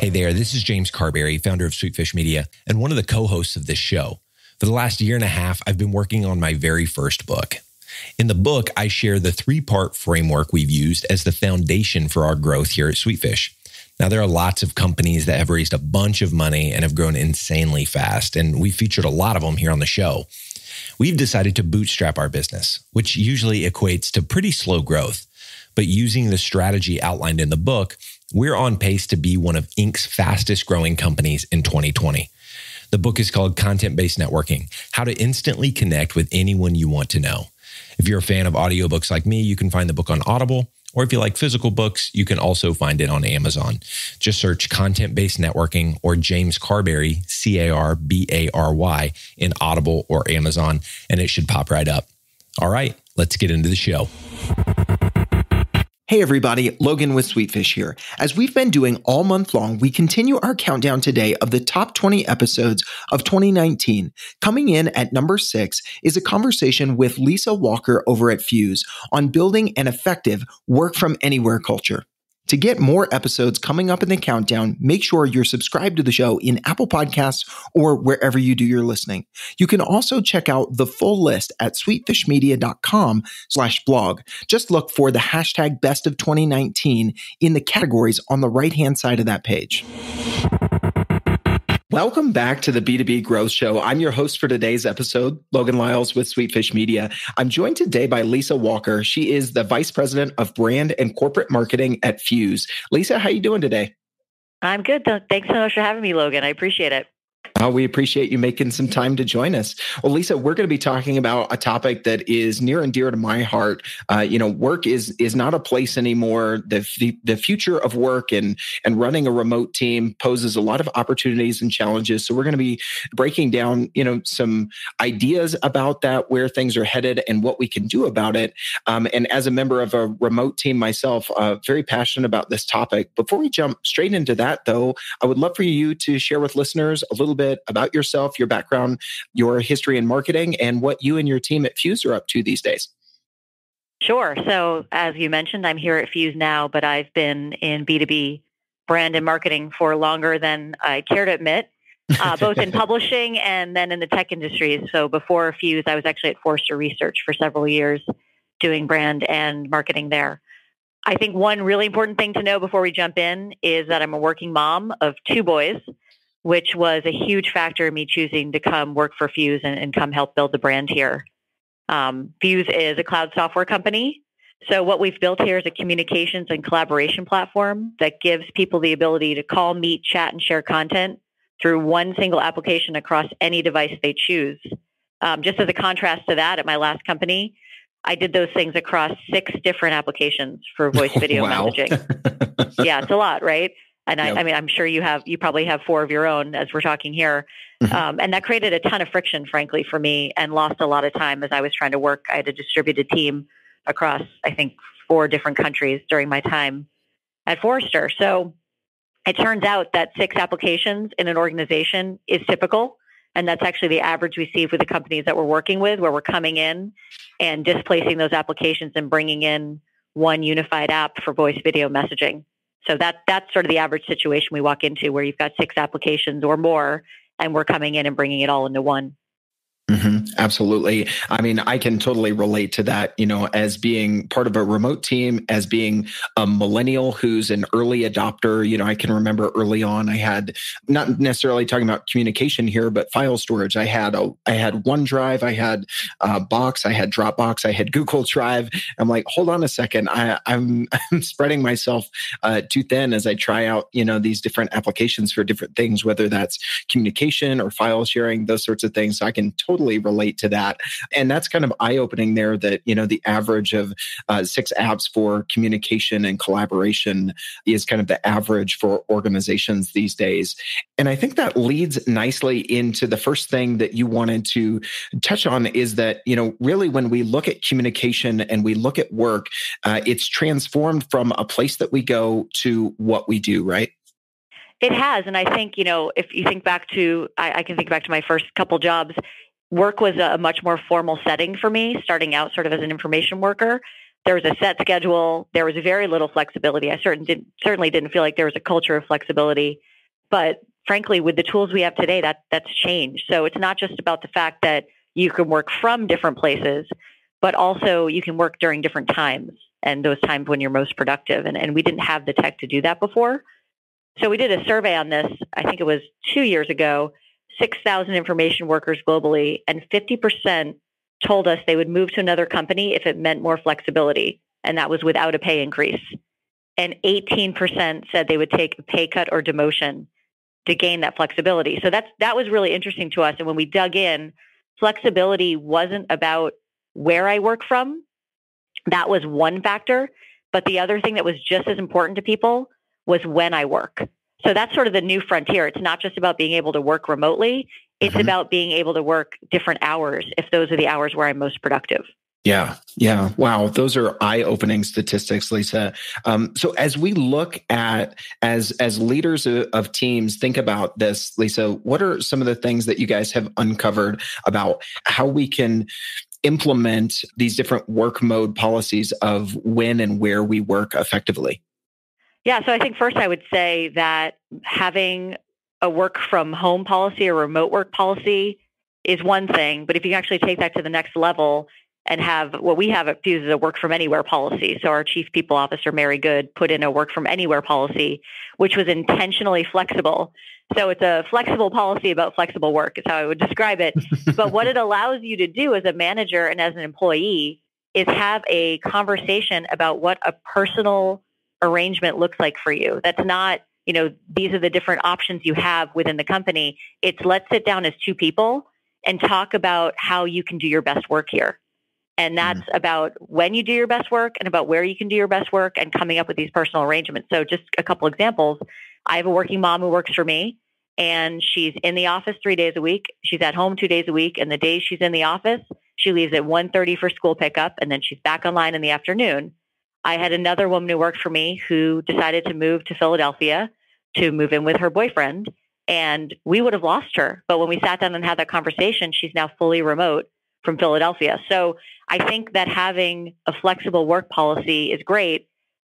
Hey there, this is James Carbary, founder of Sweetfish Media and one of the co hosts of this show. For the last year and a half, I've been working on my very first book. In the book, I share the three part framework we've used as the foundation for our growth here at Sweetfish. Now, there are lots of companies that have raised a bunch of money and have grown insanely fast, and we featured a lot of them here on the show. We've decided to bootstrap our business, which usually equates to pretty slow growth. But using the strategy outlined in the book, we're on pace to be one of Inc.'s fastest growing companies in 2020. The book is called Content Based Networking How to Instantly Connect with Anyone You Want to Know. If you're a fan of audiobooks like me, you can find the book on Audible. Or if you like physical books, you can also find it on Amazon. Just search Content Based Networking or James Carbary, C A R B A R Y, in Audible or Amazon, and it should pop right up. All right, let's get into the show. Hey everybody, Logan with Sweetfish here. As we've been doing all month long, we continue our countdown today of the top 20 episodes of 2019. Coming in at number six is a conversation with Lisa Walker over at Fuze on building an effective work from anywhere culture. To get more episodes coming up in the countdown, make sure you're subscribed to the show in Apple Podcasts or wherever you do your listening. You can also check out the full list at sweetfishmedia.com slash blog. Just look for the hashtag best of 2019 in the categories on the right hand side of that page. Welcome back to the B2B Growth Show. I'm your host for today's episode, Logan Lyles with Sweetfish Media. I'm joined today by Lisa Walker. She is the Vice President of Brand and Corporate Marketing at Fuze. Lisa, how are you doing today? I'm good. Thanks so much for having me, Logan. I appreciate it. Oh, we appreciate you making some time to join us. Well, Lisa, we're going to be talking about a topic that is near and dear to my heart. Uh, you know, work is is not a place anymore. The, the the future of work and and running a remote team poses a lot of opportunities and challenges. So we're going to be breaking down, you know, some ideas about that, where things are headed, and what we can do about it. Um, and as a member of a remote team myself, uh, very passionate about this topic. Before we jump straight into that, though, I would love for you to share with listeners a little bit about yourself, your background, your history in marketing, and what you and your team at Fuze are up to these days. Sure. So, as you mentioned, I'm here at Fuze now, but I've been in B2B brand and marketing for longer than I care to admit, uh, both in publishing and then in the tech industry. So, before Fuze, I was actually at Forrester Research for several years doing brand and marketing there. I think one really important thing to know before we jump in is that I'm a working mom of two boys which was a huge factor in me choosing to come work for Fuze and, and come help build the brand here. Um, Fuze is a cloud software company. So what we've built here is a communications and collaboration platform that gives people the ability to call, meet, chat, and share content through one single application across any device they choose. Um, just as a contrast to that, at my last company, I did those things across six different applications for voice video messaging. yeah, it's a lot, right? And I, I, mean, I'm sure you have, you probably have four of your own as we're talking here. Mm-hmm. Um, and that created a ton of friction, frankly, for me and lost a lot of time as I was trying to work. I had a distributed team across, I think, four different countries during my time at Forrester. So it turns out that six applications in an organization is typical. And that's actually the average we see for the companies that we're working with, where we're coming in and displacing those applications and bringing in one unified app for voice video messaging. So that that's sort of the average situation we walk into where you've got six applications or more and we're coming in and bringing it all into one. Mm-hmm. Absolutely. I mean, I can totally relate to that, you know, as being part of a remote team, as being a millennial who's an early adopter. You know, I can remember early on, I had not necessarily talking about communication here, but file storage. I had a, I had OneDrive, I had a Box, I had Dropbox, I had Google Drive. I'm like, hold on a second. I, I'm, I'm spreading myself uh, too thin as I try out, you know, these different applications for different things, whether that's communication or file sharing, those sorts of things. So I can totally totally relate to that. And that's kind of eye opening there that, you know, the average of uh, six apps for communication and collaboration is kind of the average for organizations these days. And I think that leads nicely into the first thing that you wanted to touch on is that, you know, really when we look at communication and we look at work, uh, it's transformed from a place that we go to what we do, right? It has. And I think, you know, if you think back to, I, I, can think back to my first couple jobs, work was a much more formal setting for me, starting out sort of as an information worker. there was a set schedule. There was very little flexibility. I certain didn't, certainly didn't feel like there was a culture of flexibility. But frankly, with the tools we have today, that that's changed. So it's not just about the fact that you can work from different places, but also you can work during different times and those times when you're most productive. And, and we didn't have the tech to do that before. So we did a survey on this, I think it was two years ago, 6,000 information workers globally, and 50% told us they would move to another company if it meant more flexibility, and that was without a pay increase. And 18% said they would take a pay cut or demotion to gain that flexibility. So that's that was really interesting to us. And when we dug in, flexibility wasn't about where I work from. That was one factor. But the other thing that was just as important to people was when I work. So that's sort of the new frontier. It's not just about being able to work remotely. It's mm-hmm. about being able to work different hours if those are the hours where I'm most productive. Yeah, yeah. Wow, those are eye-opening statistics, Lisa. Um, so as we look at as as leaders of, of, teams, think about this, Lisa. What are some of the things that you guys have uncovered about how we can implement these different work mode policies of when and where we work effectively? Yeah, so I think first I would say that having a work from home policy or remote work policy is one thing, but if you actually take that to the next level and have what we have at Fuze is a work from anywhere policy. So our chief people officer, Mary Good, put in a work from anywhere policy, which was intentionally flexible. So it's a flexible policy about flexible work is how I would describe it. but what it allows you to do as a manager and as an employee is have a conversation about what a personal arrangement looks like for you. That's not, you know, these are the different options you have within the company. It's let's sit down as two people and talk about how you can do your best work here. And that's mm-hmm. about when you do your best work and about where you can do your best work and coming up with these personal arrangements. So just a couple examples. I have a working mom who works for me and she's in the office three days a week. She's at home two days a week. And the days she's in the office, she leaves at 1.30 for school pickup and then she's back online in the afternoon. I had another woman who worked for me who decided to move to Philadelphia to move in with her boyfriend. And we would have lost her. But when we sat down and had that conversation, she's now fully remote from Philadelphia. So I think that having a flexible work policy is great,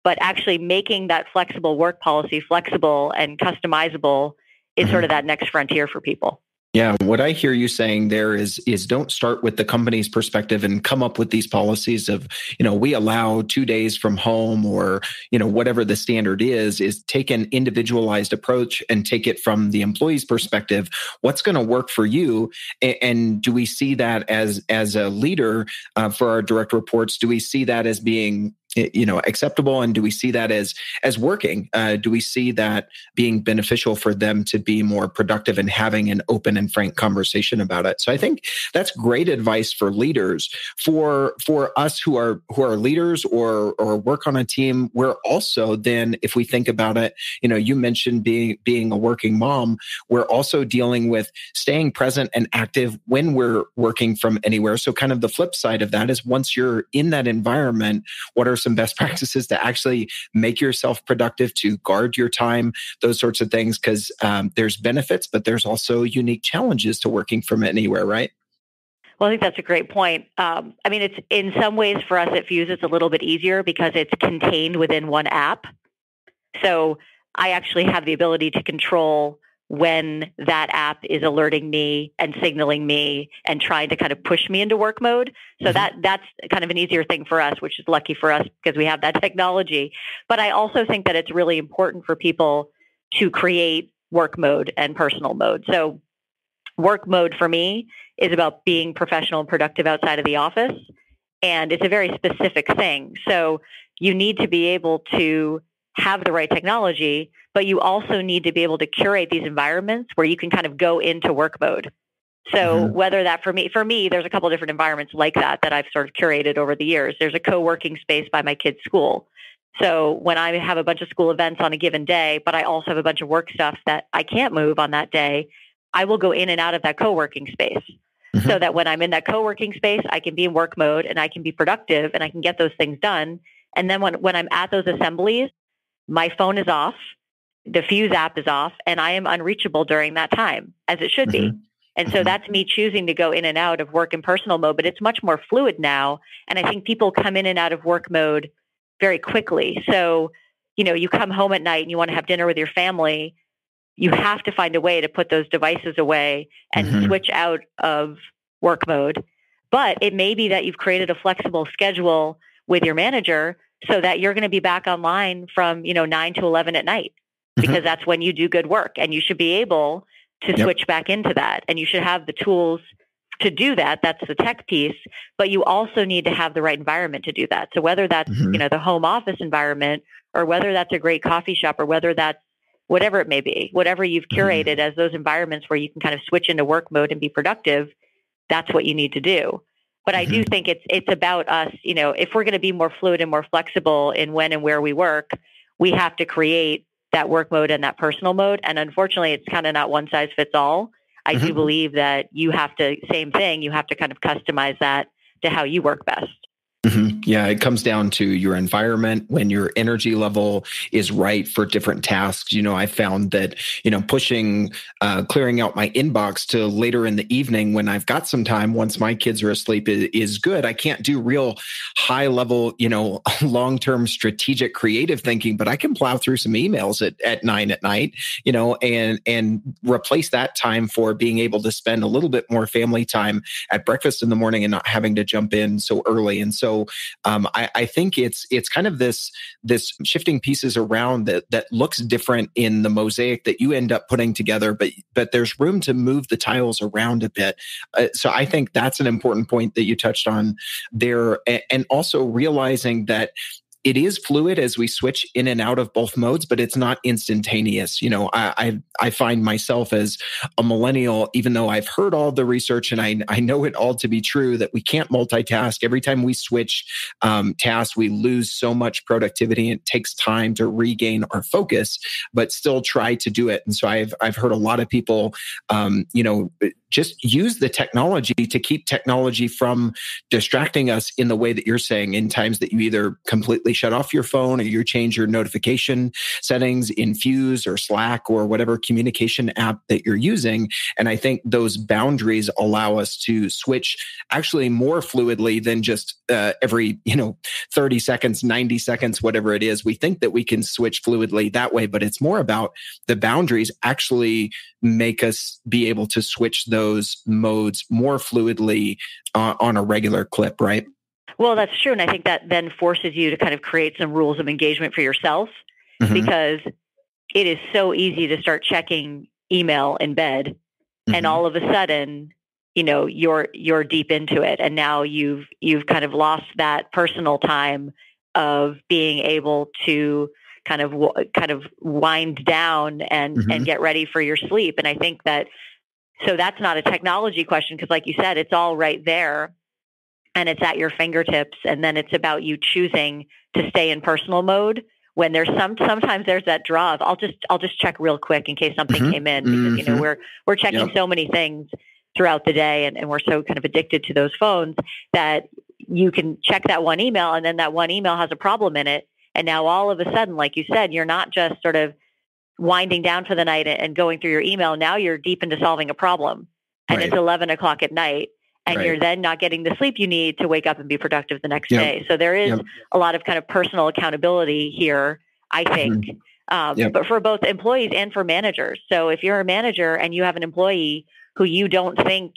but actually making that flexible work policy flexible and customizable is mm-hmm. sort of that next frontier for people. Yeah, what I hear you saying there is is don't start with the company's perspective and come up with these policies of, you know, we allow 2 days from home or, you know, whatever the standard is is take an individualized approach and take it from the employee's perspective. What's going to work for you and, and, do we see that as as a leader uh, for our direct reports do we see that as being you know acceptable and do we see that as as working? Uh, do we see that being beneficial for them to be more productive and having an open and frank conversation about it? So i think that's great advice for leaders. For for us who are who are leaders or or work on a team we're also then if we think about it you know you mentioned being being a working mom we're also dealing with staying present and active when we're working from anywhere. So kind of the flip side of that is once you're in that environment what are some best practices to actually make yourself productive, to guard your time, those sorts of things, because um, there's benefits, but there's also unique challenges to working from anywhere, right? Well, I think that's a great point. Um, I mean, it's in some ways for us at Fuze, it's a little bit easier because it's contained within one app. So I actually have the ability to control when that app is alerting me and signaling me and trying to kind of push me into work mode. So mm-hmm. that that's kind of an easier thing for us, which is lucky for us because we have that technology. But I also think that it's really important for people to create work mode and personal mode. So work mode for me is about being professional and productive outside of the office. And it's a very specific thing. So you need to be able to have the right technology, but you also need to be able to curate these environments where you can kind of go into work mode. So mm-hmm. whether that for me, for me, there's a couple different environments like that that I've sort of curated over the years. There's a co-working space by my kids' school. So when I have a bunch of school events on a given day, but I also have a bunch of work stuff that I can't move on that day, I will go in and out of that co-working space. Mm-hmm. So that when I'm in that co-working space, I can be in work mode and I can be productive and I can get those things done. And then when, when I'm at those assemblies, my phone is off, the Fuze app is off, and I am unreachable during that time, as it should mm-hmm. be. And so mm-hmm. that's me choosing to go in and out of work and personal mode, but it's much more fluid now. And I think people come in and out of work mode very quickly. So, you know, you come home at night and you want to have dinner with your family, you have to find a way to put those devices away and mm-hmm. switch out of work mode. But it may be that you've created a flexible schedule with your manager so that you're going to be back online from, you know, 9 to 11 at night mm-hmm. because mm-hmm. that's when you do good work and you should be able to yep. switch back into that and you should have the tools to do that that's the tech piece but you also need to have the right environment to do that so whether that's mm-hmm. you know the home office environment or whether that's a great coffee shop or whether that's whatever it may be whatever you've mm-hmm. curated mm-hmm. as those environments where you can kind of switch into work mode and be productive that's what you need to do but. I do mm-hmm. think it's it's about us, you know, if we're going to be more fluid and more flexible in when and where we work, we have to create that work mode and that personal mode. And unfortunately, it's kind of not one size fits all. I mm-hmm. do believe that you have to, same thing, you have to kind of customize that to how you work best. Mm-hmm. Yeah, it comes down to your environment when your energy level is right for different tasks. You know, I found that, you know, pushing, uh, clearing out my inbox to later in the evening when I've got some time once my kids are asleep is, is good. I can't do real high level, you know, long term strategic creative thinking, but I can plow through some emails at, at nine at night, you know, and, and replace that time for being able to spend a little bit more family time at breakfast in the morning and not having to jump in so early. And so, so um, I, I, think it's it's kind of this this shifting pieces around that that looks different in the mosaic that you end up putting together, but but there's room to move the tiles around a bit. Uh, so I think that's an important point that you touched on there, and also realizing that it is fluid as we switch in and out of both modes, but it's not instantaneous. You know, I, I, I find myself as a millennial, even though I've heard all the research and I, I know it all to be true that we can't multitask. Every time we switch um, tasks, we lose so much productivity. And it takes time to regain our focus, but still try to do it. And so I've, I've heard a lot of people, um, you know, just use the technology to keep technology from distracting us in the way that you're saying in times that you either completely shut off your phone or you change your notification settings in Fuze or Slack or whatever communication app that you're using. And I think those boundaries allow us to switch actually more fluidly than just uh, every, you know, 30 seconds, 90 seconds, whatever it is. We think that we can switch fluidly that way, but it's more about the boundaries actually make us be able to switch those modes more fluidly uh, on a regular clip, right? Well, that's true. And I think that then forces you to kind of create some rules of engagement for yourself mm-hmm. because it is so easy to start checking email in bed mm-hmm. and all of a sudden you know you're you're deep into it and now you've you've kind of lost that personal time of being able to kind of kind of wind down and mm-hmm. and get ready for your sleep. And I think that so that's not a technology question because, like you said, it's all right there and it's at your fingertips. And then it's about you choosing to stay in personal mode when there's some sometimes there's that draw of I'll just I'll just check real quick in case something mm-hmm. came in because mm-hmm. you know mm-hmm. we're we're checking yep. so many things throughout the day and, and we're so kind of addicted to those phones that you can check that one email and then that one email has a problem in it and now all of a sudden, like you said, you're not just sort of winding down for the night and going through your email. Now you're deep into solving a problem and right. it's 11 o'clock at night and right. you're then not getting the sleep you need to wake up and be productive the next yep. day. So there is yep. a lot of kind of personal accountability here, I think. Mm-hmm. Um, yep. But for both employees and for managers. So if you're a manager and you have an employee who you don't think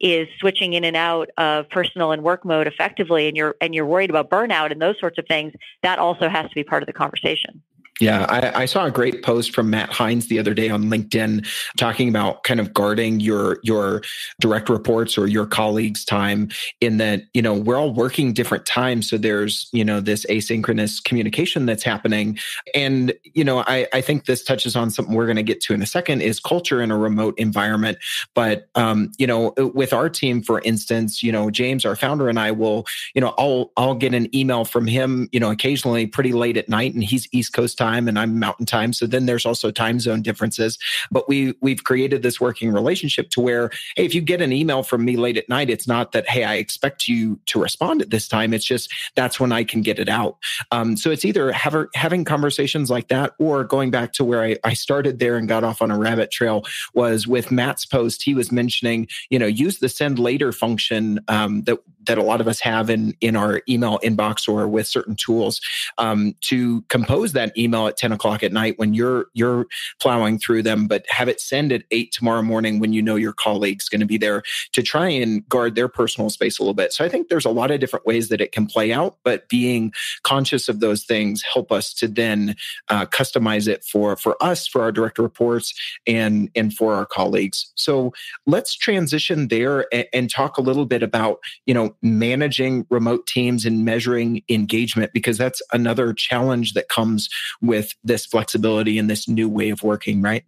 is switching in and out of personal and work mode effectively and you're and you're worried about burnout and those sorts of things that also has to be part of the conversation yeah, I, I, saw a great post from Matt Hines the other day on LinkedIn talking about kind of guarding your your direct reports or your colleagues' time. In that, you know, we're all working different times, so there's you know this asynchronous communication that's happening. And you know, I, I think this touches on something we're going to get to in a second is culture in a remote environment. But um, you know, with our team, for instance, you know, James, our founder, and I will, you know, I'll I'll get an email from him, you know, occasionally pretty late at night, and he's East Coast time and I'm mountain time. So then there's also time zone differences. But we we've created this working relationship to where, hey, if you get an email from me late at night, it's not that, hey, I expect you to respond at this time. It's just that's when I can get it out. Um, so it's either have, having conversations like that or going back to where I, I started there and got off on a rabbit trail was with Matt's post. He was mentioning, you know, use the send later function um, that that a lot of us have in in our email inbox or with certain tools um, to compose that email at 10 o'clock at night when you're you're plowing through them but have it send at 8 tomorrow morning when you know your colleague's going to be there to try and guard their personal space a little bit. So i think there's a lot of different ways that it can play out but being conscious of those things help us to then uh, customize it for for us for our direct reports and and for our colleagues. So let's transition there and, and talk a little bit about you know managing remote teams and measuring engagement because that's another challenge that comes with this flexibility and this new way of working, right?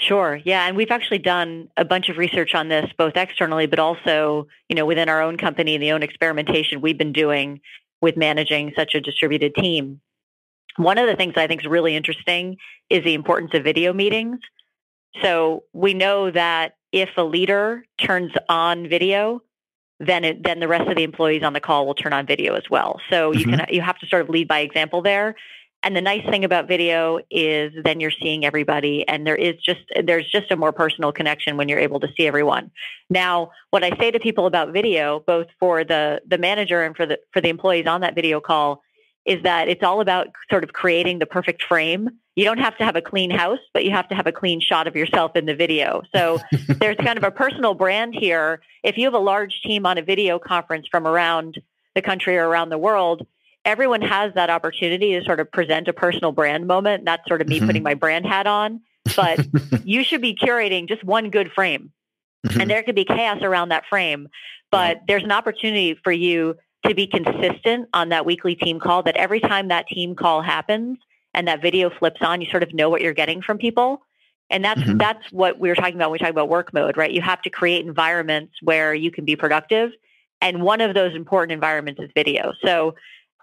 Sure. Yeah, and we've actually done a bunch of research on this both externally but also, you know, within our own company and the own experimentation we've been doing with managing such a distributed team. One of the things I think is really interesting is the importance of video meetings. So, we know that if a leader turns on video, then it, then the rest of the employees on the call will turn on video as well. So mm-hmm. you can you have to sort of lead by example there. And the nice thing about video is then you're seeing everybody and there is just there's just a more personal connection when you're able to see everyone. Now, what I say to people about video, both for the the manager and for the for the employees on that video call, is that it's all about sort of creating the perfect frame. You don't have to have a clean house, but you have to have a clean shot of yourself in the video. So there's kind of a personal brand here. If you have a large team on a video conference from around the country or around the world, everyone has that opportunity to sort of present a personal brand moment. That's sort of me mm-hmm. putting my brand hat on. But you should be curating just one good frame. Mm-hmm. And there could be chaos around that frame, but yeah. there's an opportunity for you to be consistent on that weekly team call that every time that team call happens and that video flips on, you sort of know what you're getting from people. And that's mm-hmm. that's what we were talking about when we talk about work mode, right? You have to create environments where you can be productive. And one of those important environments is video. So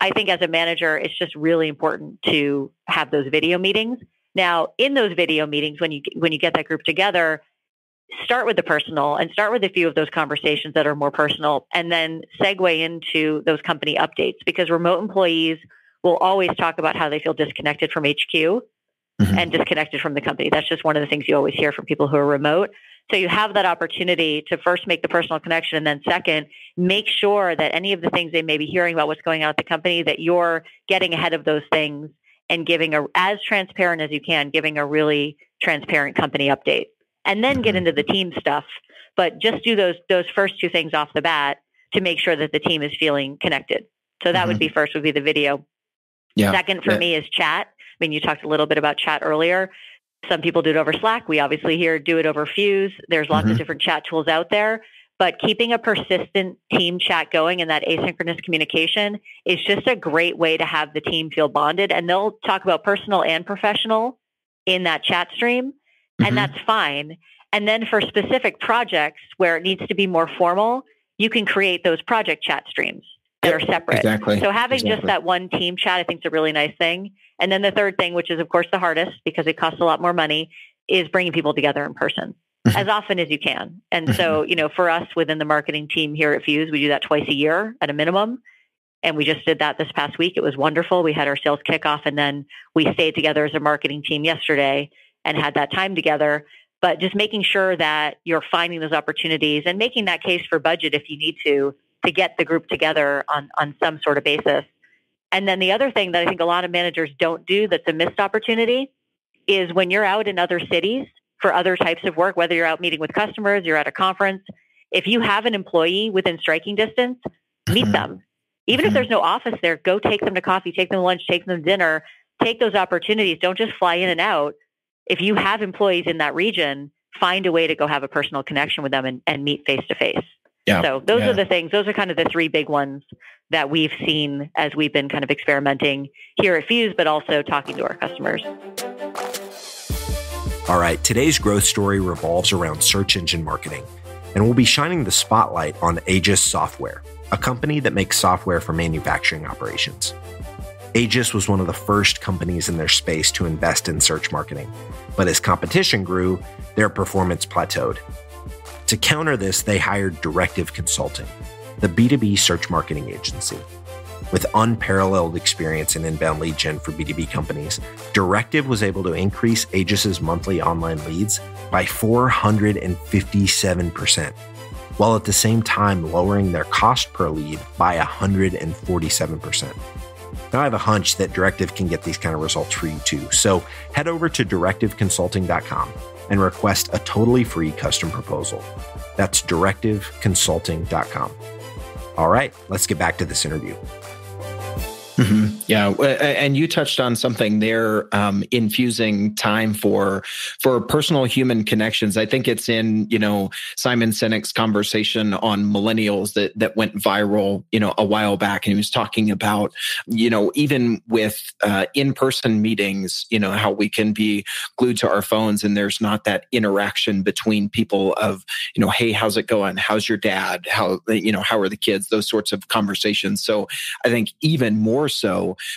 I think as a manager, it's just really important to have those video meetings. Now, in those video meetings, when you when you get that group together, start with the personal and start with a few of those conversations that are more personal and then segue into those company updates because remote employees will always talk about how they feel disconnected from HQ mm-hmm. and disconnected from the company. That's just one of the things you always hear from people who are remote. So you have that opportunity to first make the personal connection and then second, make sure that any of the things they may be hearing about what's going on at the company that you're getting ahead of those things and giving a as transparent as you can, giving a really transparent company update and then get into the team stuff. But just do those those first two things off the bat to make sure that the team is feeling connected. So that mm-hmm. would be first would be the video. Yeah. Second for yeah. me is chat. I mean, you talked a little bit about chat earlier. Some people do it over Slack. We obviously here do it over Fuze. There's lots mm-hmm. of different chat tools out there. But keeping a persistent team chat going and that asynchronous communication is just a great way to have the team feel bonded. And they'll talk about personal and professional in that chat stream and mm-hmm. that's fine. And then for specific projects where it needs to be more formal, you can create those project chat streams that yep, are separate. Exactly. So having exactly. just that one team chat, I think is a really nice thing. And then the third thing, which is of course the hardest because it costs a lot more money, is bringing people together in person mm-hmm. as often as you can. And so, mm-hmm. you know, for us within the marketing team here at Fuze, we do that twice a year at a minimum. And we just did that this past week. It was wonderful. We had our sales kickoff and then we stayed together as a marketing team yesterday and had that time together. But just making sure that you're finding those opportunities and making that case for budget if you need to, to get the group together on, on some sort of basis. And then the other thing that I think a lot of managers don't do that's a missed opportunity is when you're out in other cities for other types of work, whether you're out meeting with customers, you're at a conference, if you have an employee within striking distance, meet mm-hmm. them. Even mm-hmm. if there's no office there, go take them to coffee, take them to lunch, take them to dinner, take those opportunities. Don't just fly in and out if you have employees in that region, find a way to go have a personal connection with them and, and meet face to face. Yeah. So those yeah. are the things, those are kind of the three big ones that we've seen as we've been kind of experimenting here at Fuze, but also talking to our customers. All right, today's growth story revolves around search engine marketing, and we'll be shining the spotlight on Aegis Software, a company that makes software for manufacturing operations. Aegis was one of the first companies in their space to invest in search marketing, but as competition grew, their performance plateaued. To counter this, they hired Directive Consulting, the B2B search marketing agency. With unparalleled experience in inbound lead gen for B2B companies, Directive was able to increase Aegis's monthly online leads by 457%, while at the same time lowering their cost per lead by 147%. Now, I have a hunch that Directive can get these kind of results for you too. So head over to directiveconsulting.com and request a totally free custom proposal. That's directiveconsulting.com. All right, let's get back to this interview. Mm-hmm. Yeah, and you touched on something there, um, infusing time for for personal human connections. I think it's in you know Simon Sinek's conversation on millennials that that went viral, you know, a while back, and he was talking about you know even with uh, in person meetings, you know how we can be glued to our phones, and there's not that interaction between people of you know, hey, how's it going? How's your dad? How you know how are the kids? Those sorts of conversations. So I think even more more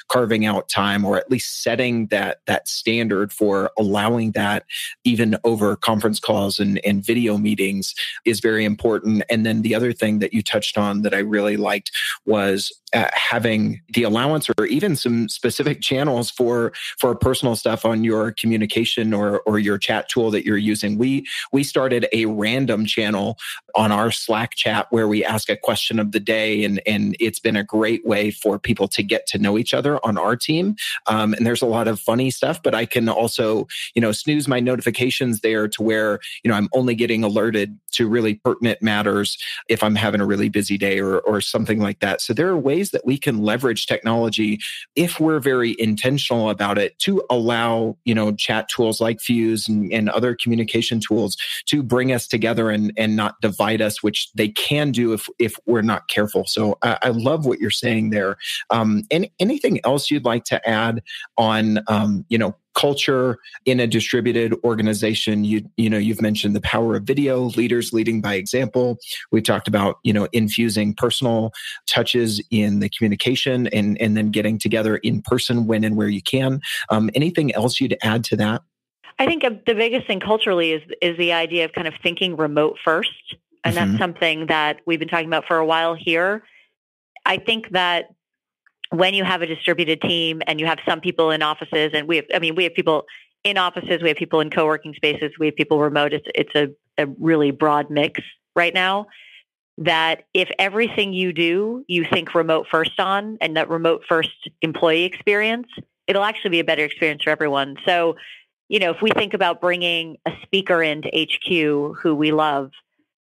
carving out time or at least setting that that standard for allowing that even over conference calls and, and video meetings is very important. And then the other thing that you touched on that I really liked was uh, having the allowance or even some specific channels for for personal stuff on your communication or or your chat tool that you're using we we started a random channel on our slack chat where we ask a question of the day and and it's been a great way for people to get to know each other on our team um, and there's a lot of funny stuff but i can also you know snooze my notifications there to where you know i'm only getting alerted to really pertinent matters if i'm having a really busy day or or something like that so there are ways that we can leverage technology if we're very intentional about it to allow, you know, chat tools like Fuze and, and other communication tools to bring us together and, and not divide us, which they can do if, if we're not careful. So I, I love what you're saying there. Um, and anything else you'd like to add on, um, you know, culture in a distributed organization? You you know you've mentioned the power of video leaders leading by example. We talked about you know infusing personal touches in the communication and and then getting together in person when and where you can. Um, anything else you'd add to that? I think the biggest thing culturally is is the idea of kind of thinking remote first and mm-hmm. that's something that we've been talking about for a while here. I think that when you have a distributed team and you have some people in offices and we have, I mean, we have people in offices, we have people in co-working spaces, we have people remote. It's, it's a, a really broad mix right now that if everything you do, you think remote first on and that remote first employee experience, it'll actually be a better experience for everyone. So, you know, if we think about bringing a speaker into HQ who we love,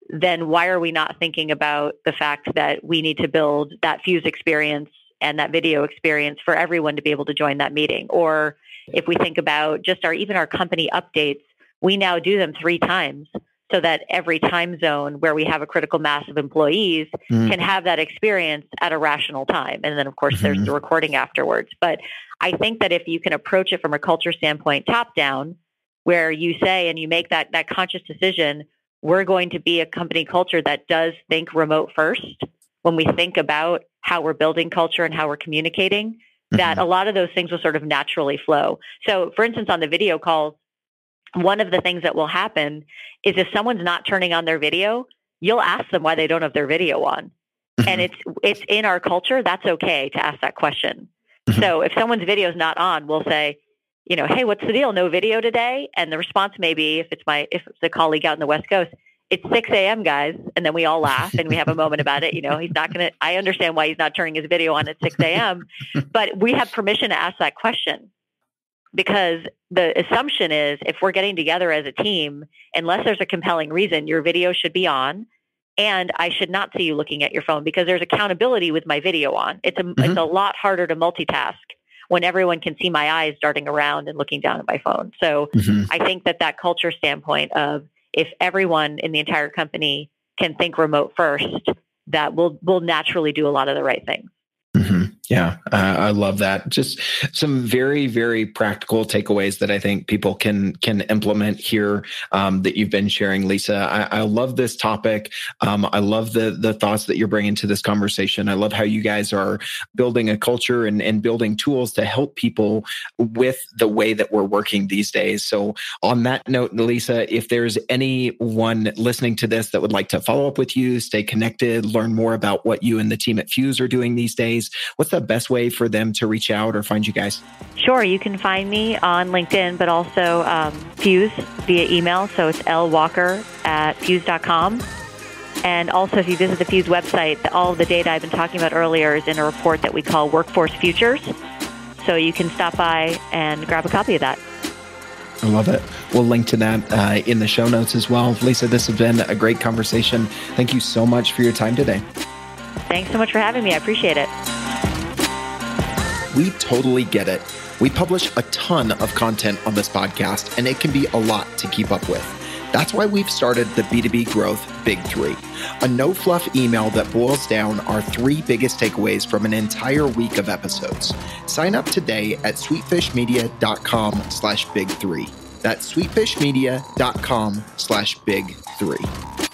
then why are we not thinking about the fact that we need to build that Fuze experience and that video experience for everyone to be able to join that meeting. Or if we think about just our even our company updates, we now do them three times so that every time zone where we have a critical mass of employees mm. can have that experience at a rational time. And then of course mm-hmm. there's the recording afterwards. But I think that if you can approach it from a culture standpoint top down, where you say and you make that that conscious decision, we're going to be a company culture that does think remote first when we think about how we're building culture and how we're communicating, mm-hmm. that a lot of those things will sort of naturally flow. So, for instance, on the video calls, one of the things that will happen is if someone's not turning on their video, you'll ask them why they don't have their video on. Mm-hmm. And it's it's in our culture, that's okay to ask that question. Mm-hmm. So if someone's video is not on, we'll say, you know, hey, what's the deal? No video today? And the response may be, if it's my if it's a colleague out in the West Coast, it's 6 a.m., guys. And then we all laugh and we have a moment about it. You know, he's not going to, I understand why he's not turning his video on at 6 a.m., but we have permission to ask that question because the assumption is if we're getting together as a team, unless there's a compelling reason, your video should be on. And I should not see you looking at your phone because there's accountability with my video on. It's a, mm-hmm. it's a lot harder to multitask when everyone can see my eyes darting around and looking down at my phone. So mm-hmm. I think that that culture standpoint of if everyone in the entire company can think remote first, that we'll, we'll naturally do a lot of the right things. Yeah, uh, I love that. Just some very, very practical takeaways that I think people can can implement here um, that you've been sharing, Lisa. I, I love this topic. Um, I love the the thoughts that you're bringing to this conversation. I love how you guys are building a culture and, and building tools to help people with the way that we're working these days. So, on that note, Lisa, if there's anyone listening to this that would like to follow up with you, stay connected, learn more about what you and the team at Fuze are doing these days, what's the best way for them to reach out or find you guys? Sure. You can find me on LinkedIn, but also um, Fuze via email. So it's lwalker at fuze.com. And also, if you visit the Fuze website, all of the data I've been talking about earlier is in a report that we call Workforce Futures. So you can stop by and grab a copy of that. I love it. We'll link to that uh, in the show notes as well. Lisa, this has been a great conversation. Thank you so much for your time today. Thanks so much for having me. I appreciate it. We totally get it. We publish a ton of content on this podcast, and it can be a lot to keep up with. That's why we've started the B2B Growth Big Three, a no fluff email that boils down our three biggest takeaways from an entire week of episodes. Sign up today at sweetfishmedia.com slash big three. That's sweetfishmedia.com slash big three.